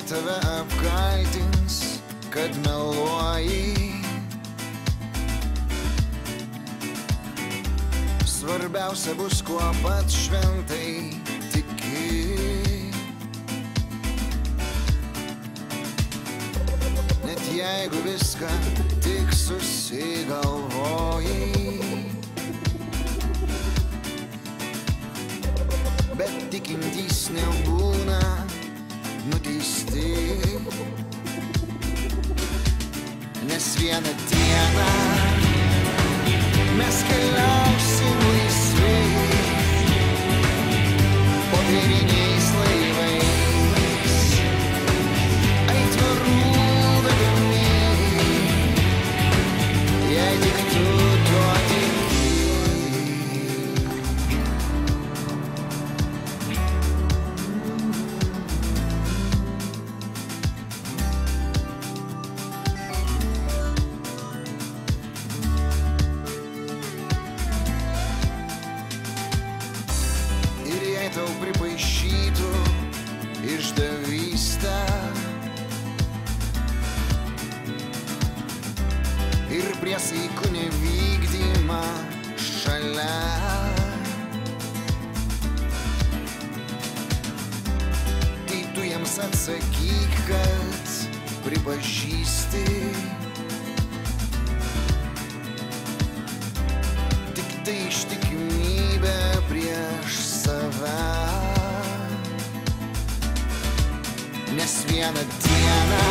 jei tave apkaltins, kad meluoji. Svarbiausia bus, kuo pat šventai tiki. Net jeigu viską tik susigal. Nuteisti. Nes vieną dieną mes keliausim priesaikų nevykdymą šalia. Tai tu jiems atsakyk, kad pripažįsti. Tik tai ištikimybė prieš save. Nes vieną dieną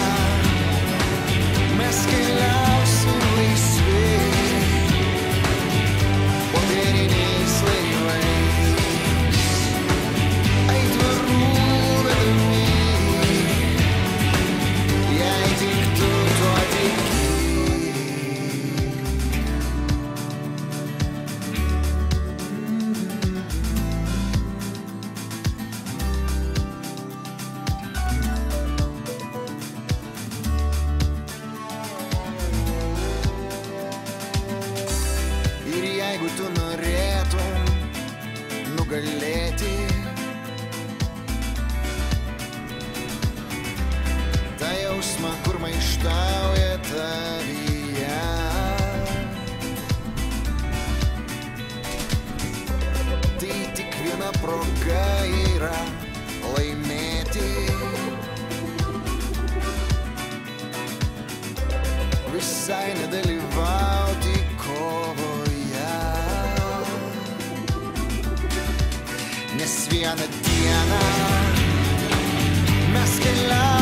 mes keliausim nugalėti tą jausmą, kur maištauja tavyje. Tai tik viena proga yra laimėti. Visai nedalyvauti Nes vieną dieną mes keliaujame.